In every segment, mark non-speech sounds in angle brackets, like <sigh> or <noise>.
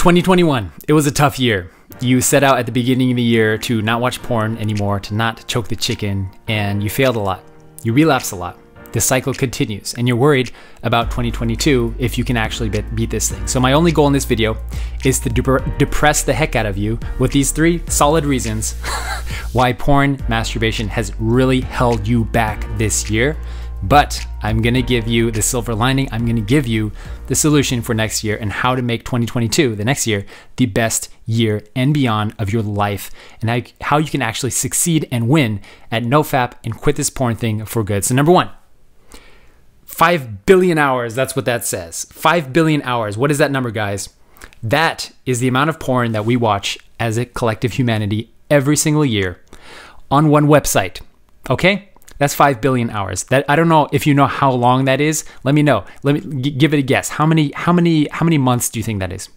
2021, it was a tough year. You set out at the beginning of the year to not watch porn anymore, to not choke the chicken, and you failed a lot. You relapsed a lot. The cycle continues, and you're worried about 2022 if you can actually beat this thing. So, my only goal in this video is to depress the heck out of you with these three solid reasons <laughs> why porn masturbation has really held you back this year but I'm gonna give you the silver lining. I'm gonna give you the solution for next year and how to make 2022, the next year, the best year and beyond of your life, and how you can actually succeed and win at NoFap and quit this porn thing for good. So, number one, 5 billion hours. That's what that says. 5 billion hours. What is that number, guys? That is the amount of porn that we watch as a collective humanity every single year on one website. Okay? That's 5 billion hours. That I don't know if you know how long that is. Let me know. Let me g- give it a guess. How many how many how many months do you think that is?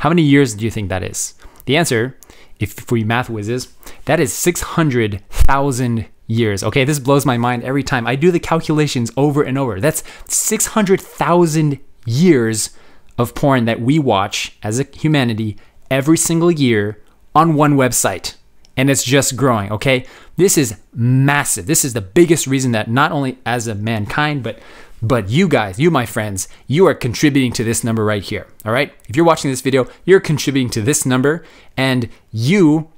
How many years do you think that is? The answer, if for you math whizzes, that is 600,000 years. Okay, this blows my mind every time. I do the calculations over and over. That's 600,000 years of porn that we watch as a humanity every single year on one website and it's just growing, okay? This is massive. This is the biggest reason that not only as a mankind, but but you guys, you my friends, you are contributing to this number right here. All right? If you're watching this video, you're contributing to this number and you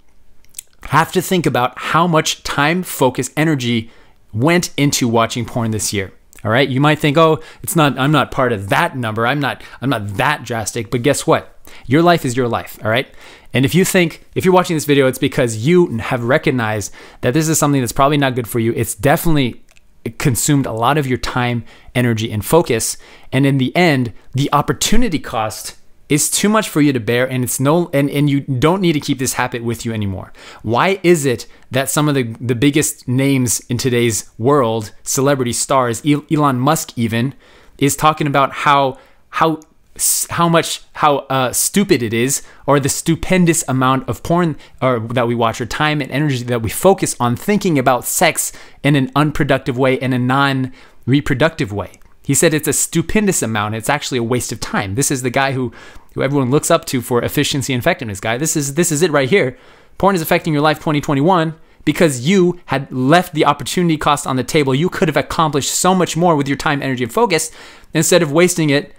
have to think about how much time, focus, energy went into watching porn this year. All right? You might think, "Oh, it's not I'm not part of that number. I'm not I'm not that drastic." But guess what? Your life is your life, all right? And if you think, if you're watching this video, it's because you have recognized that this is something that's probably not good for you. It's definitely consumed a lot of your time, energy, and focus. And in the end, the opportunity cost is too much for you to bear and it's no and, and you don't need to keep this habit with you anymore. Why is it that some of the, the biggest names in today's world, celebrity stars, Elon Musk even, is talking about how how how much how uh, stupid it is or the stupendous amount of porn or that we watch or time and energy that we focus on thinking about sex in an unproductive way in a non-reproductive way he said it's a stupendous amount. It's actually a waste of time. This is the guy who who everyone looks up to for efficiency and effectiveness guy. This is this is it right here. Porn is affecting your life 2021 because you had left the opportunity cost on the table. You could have accomplished so much more with your time energy and focus instead of wasting it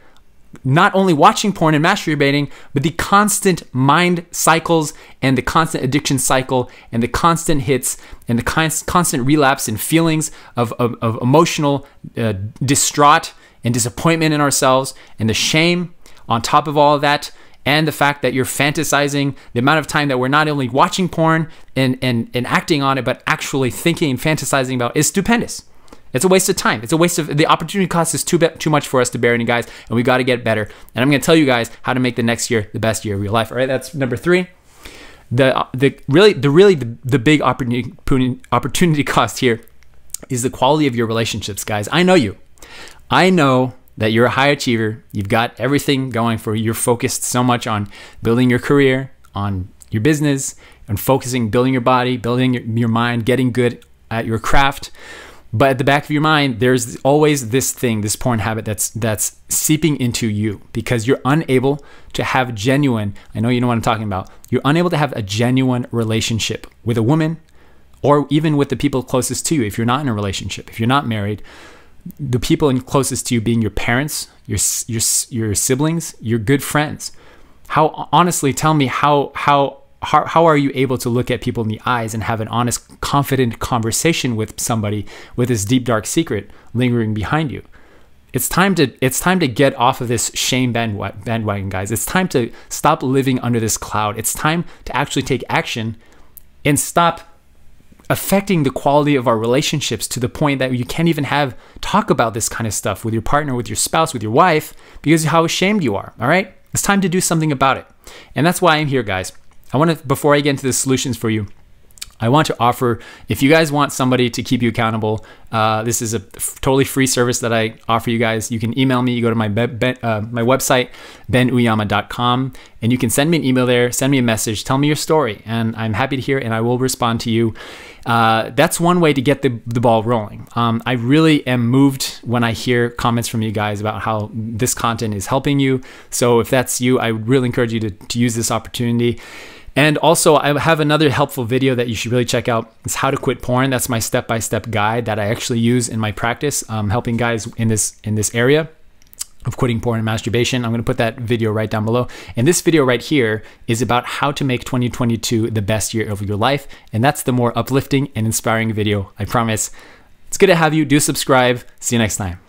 not only watching porn and masturbating, but the constant mind cycles and the constant addiction cycle and the constant hits and the constant relapse and feelings of, of, of emotional uh, distraught and disappointment in ourselves and the shame on top of all of that and the fact that you're fantasizing the amount of time that we're not only watching porn and, and, and acting on it, but actually thinking and fantasizing about is stupendous. It's a waste of time. It's a waste of the opportunity cost is too too much for us to bear any guys, and we got to get better. And I'm going to tell you guys how to make the next year the best year of your life. All right, that's number three. The the really the really the, the big opportunity opportunity <laughs> cost here is the quality of your relationships, guys. I know you. I know that you're a high achiever. You've got everything going for you. You're focused so much on building your career, on your business, and focusing, building your body, building your, your mind, getting good at your craft. But at the back of your mind, there's always this thing, this porn habit that's that's seeping into you because you're unable to have genuine, I know you know what I'm talking about. You're unable to have a genuine relationship with a woman or even with the people closest to you if you're not in a relationship, if you're not married, the people in closest to you being your parents, your your your siblings, your good friends. How honestly tell me how how how, how are you able to look at people in the eyes and have an honest, confident conversation with somebody with this deep, dark secret lingering behind you? It's time to it's time to get off of this shame bandwagon, guys. It's time to stop living under this cloud. It's time to actually take action and stop affecting the quality of our relationships to the point that you can't even have talk about this kind of stuff with your partner, with your spouse, with your wife because of how ashamed you are. All right? It's time to do something about it. And that's why I'm here, guys. I want to, before I get into the solutions for you, I want to offer, if you guys want somebody to keep you accountable, uh, this is a totally free service that I offer you guys. You can email me. You go to my be- be- uh, my website, benuyama.com, and you can send me an email there, send me a message, tell me your story, and I'm happy to hear and I will respond to you. Uh, that's one way to get the, the ball rolling. Um, I really am moved when I hear comments from you guys about how this content is helping you. So if that's you, I would really encourage you to, to use this opportunity. And also, I have another helpful video that you should really check out. It's how to quit porn. That's my step-by-step guide that I actually use in my practice, um, helping guys in this in this area of quitting porn and masturbation. I'm going to put that video right down below. And this video right here is about how to make 2022 the best year of your life. And that's the more uplifting and inspiring video, I promise. It's good to have you. Do subscribe. See you next time.